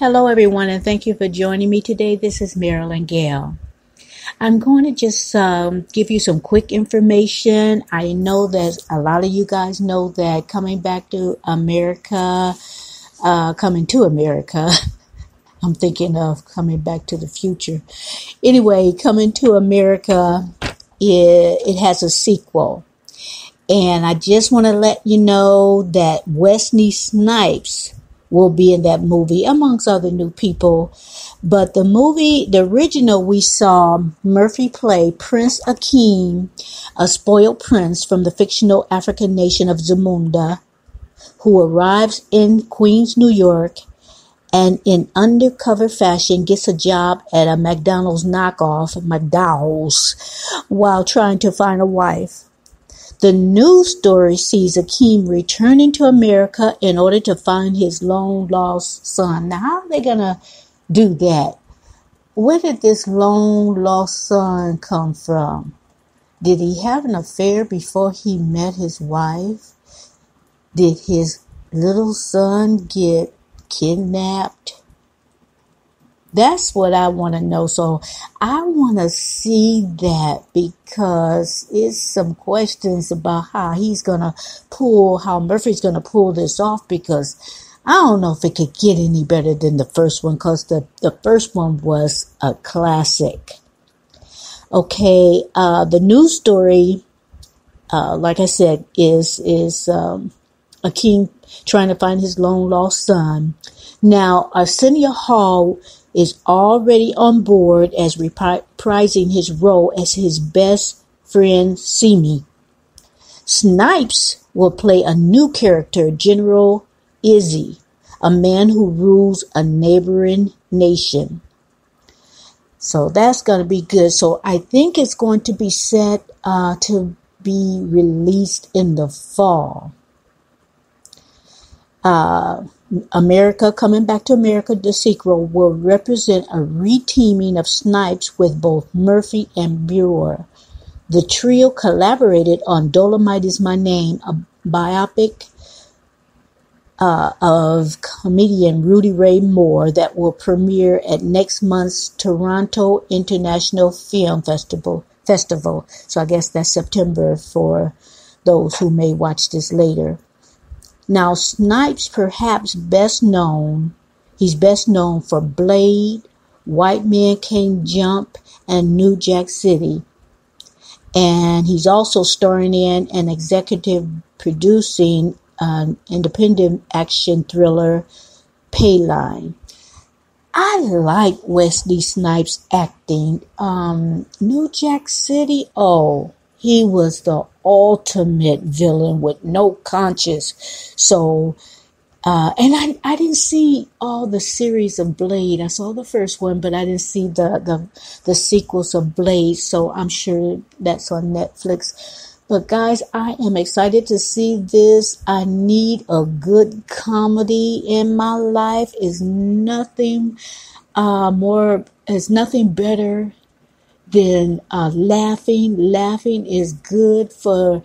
Hello, everyone, and thank you for joining me today. This is Marilyn Gail. I'm going to just um, give you some quick information. I know that a lot of you guys know that coming back to America, uh, coming to America, I'm thinking of coming back to the future. Anyway, coming to America, it, it has a sequel. And I just want to let you know that Wesley Snipes will be in that movie, amongst other new people. But the movie, the original, we saw Murphy play Prince Akeem, a spoiled prince from the fictional African nation of Zamunda, who arrives in Queens, New York, and in undercover fashion gets a job at a McDonald's knockoff, McDowell's, while trying to find a wife. The news story sees Akeem returning to America in order to find his long lost son. Now, how are they going to do that? Where did this long lost son come from? Did he have an affair before he met his wife? Did his little son get kidnapped? That's what I want to know. So I want to see that because it's some questions about how he's going to pull, how Murphy's going to pull this off because I don't know if it could get any better than the first one because the, the first one was a classic. Okay, uh, the news story, uh, like I said, is, is, um, Akeem trying to find his long lost son. Now, Arsenio Hall is already on board as reprising his role as his best friend Semmi. Snipes will play a new character, General Izzy, a man who rules a neighboring nation. So that's going to be good. So I think it's going to be set uh, to be released in the fall. Uh, America Coming Back to America, the sequel, will represent a reteaming of Snipes with both Murphy and Brewer. The trio collaborated on Dolemite is My Name, a biopic uh, of comedian Rudy Ray Moore that will premiere at next month's Toronto International Film Festival. Festival. So I guess that's September for those who may watch this later. Now, Snipes, perhaps best known, he's best known for Blade, White Man Can't Jump, and New Jack City. And he's also starring in and executive producing an independent action thriller, Payline. I like Wesley Snipes' acting. Um, New Jack City, oh, he was the ultimate villain with no conscience. So, uh, and I, I didn't see all the series of Blade. I saw the first one, but I didn't see the, the, the sequels of Blade. So I'm sure that's on Netflix. But guys, I am excited to see this. I need a good comedy in my life. Is nothing, uh, more, is nothing better then uh, laughing. Laughing is good for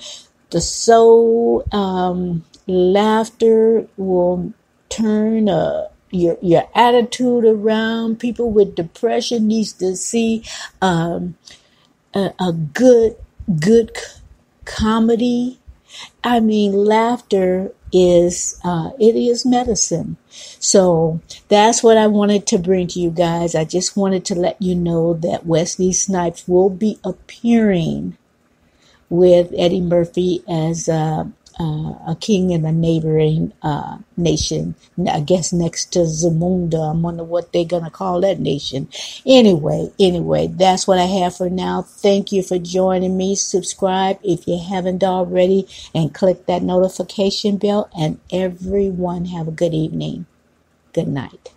the soul. Um, laughter will turn uh, your your attitude around. People with depression needs to see um, a, a good good comedy. I mean, laughter is uh, it is medicine. So that's what I wanted to bring to you guys. I just wanted to let you know that Wesley Snipes will be appearing with Eddie Murphy as uh, uh, a king in a neighboring uh, nation. I guess next to Zamunda. I wonder what they're gonna call that nation. Anyway, anyway, that's what I have for now. Thank you for joining me. Subscribe if you haven't already, and click that notification bell. And everyone have a good evening. Good night.